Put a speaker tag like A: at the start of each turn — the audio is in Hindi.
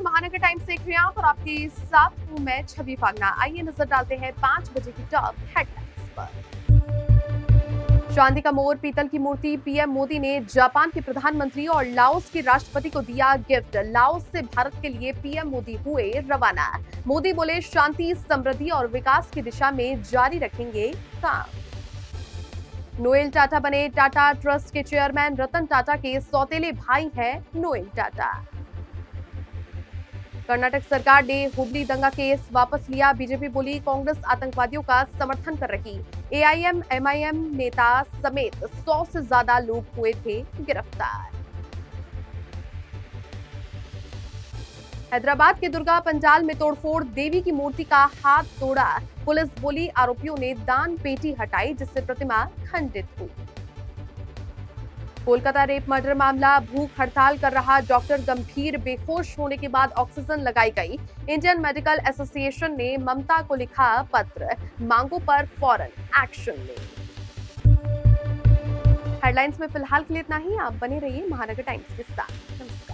A: महानगर टाइम्स देख रहे हैं आप और आपके साथ हूँ मैं छवि फागना। आइए नज़र डालते हैं पाँच बजे की टॉप हेडलाइंस पर। चांदी का मोर, पीतल की मूर्ति, पीएम मोदी ने जापान के प्रधानमंत्री और लाओस के राष्ट्रपति को दिया गिफ्ट। लाओस से भारत के लिए पीएम मोदी हुए रवाना। मोदी बोले, शांति, समृद्धि और विकास की दिशा में जारी रखेंगे काम। नोएल टाटा बने, टाटा ट्रस्ट के चेयरमैन रतन टाटा के सौतेले भाई हैं नोएल टाटा। कर्नाटक सरकार ने हुबली दंगा केस वापस लिया। बीजेपी बोली, कांग्रेस आतंकवादियों का समर्थन कर रही। एआईएम, एमआईएम नेता समेत 100 से ज़्यादा लोग हुए थे गिरफ़्तार। हैदराबाद के दुर्गा पंजाल में तोड़फोड़, देवी की मूर्ति का हाथ तोड़ा। पुलिस बोली, आरोपियों ने दान पेटी हटाई, जिससे प्रतिमा खंडित हुई। कोलकाता रेप मर्डर मामला, भूख हड़ताल कर रहा डॉक्टर गंभीर, बेहोश होने के बाद ऑक्सीजन लगाई गई। इंडियन मेडिकल एसोसिएशन ने ममता को लिखा पत्र, मांगों पर फ़ौरन एक्शन ले। हेडलाइंस में फ़िलहाल के लिए इतना ही। आप बने रहिए महानगर टाइम्स के साथ। नमस्कार।